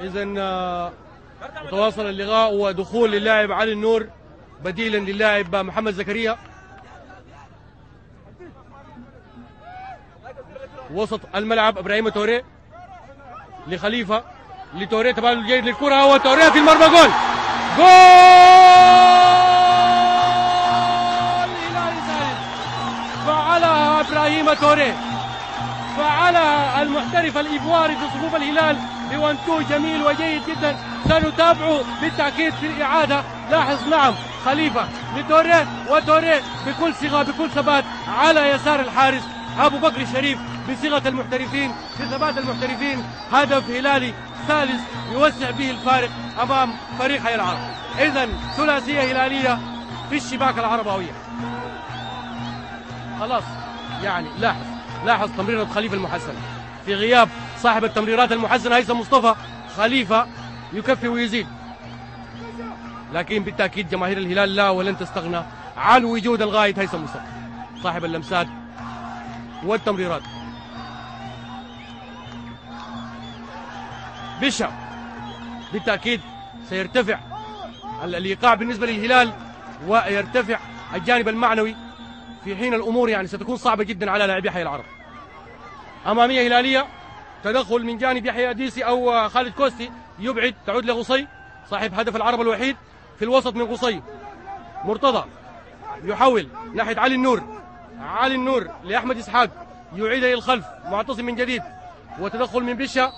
اذا آه، تواصل اللقاء ودخول اللاعب علي النور بديلا للاعب محمد زكريا. وسط الملعب إبراهيم توريه لخليفة لتوريه تبادل جيد للكرة وتوريه في المرمى جول! جول! ثالث فعلها إبراهيم توريه فعلها المحترف الايفواري في صفوف الهلال بوانتو جميل وجيد جدا. سنتابعه بالتأكيد في الإعادة. لاحظ نعم خليفة لتوريه وتوريه بكل صيغة بكل ثبات على يسار الحارس أبو بكر الشريف بصيغة المحترفين بثبات المحترفين هدف هلالي ثالث يوسع به الفارق أمام فريق حي العرب. اذا ثلاثية هلالية في الشباك العربويه خلاص يعني لاحظ. لاحظ تمريرة خليفة المحسنة في غياب صاحب التمريرات المحسنة هيثم مصطفى. خليفة يكفي ويزيد. لكن بالتأكيد جماهير الهلال لا ولن تستغنى عن وجود الغايد هيثم مصطفى. صاحب اللمسات والتمريرات. بشا. بالتأكيد سيرتفع ال- الإيقاع بالنسبة للهلال ويرتفع الجانب المعنوي. في حين الأمور يعني ستكون صعبة جدا على لاعبي حي العرب. أمامية هلالية تدخل من جانب يحيى أديسي أو خالد كوستي يبعد تعود لغصي صاحب هدف العرب الوحيد في الوسط من غصي. مرتضى يحول ناحية علي النور علي النور لأحمد إسحاق يعيد إلى الخلف معتصم من جديد وتدخل من بشا